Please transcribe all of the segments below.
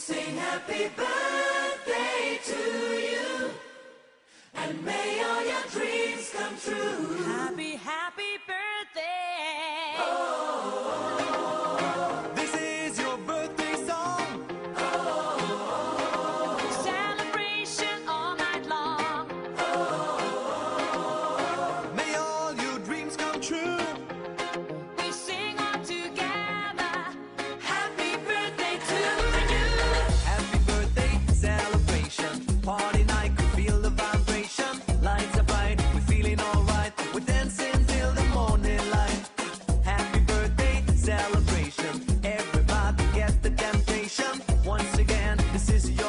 sing happy birthday to you. And may all your dreams come true. Happy, happy. This is you.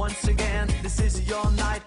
once again, this is your night.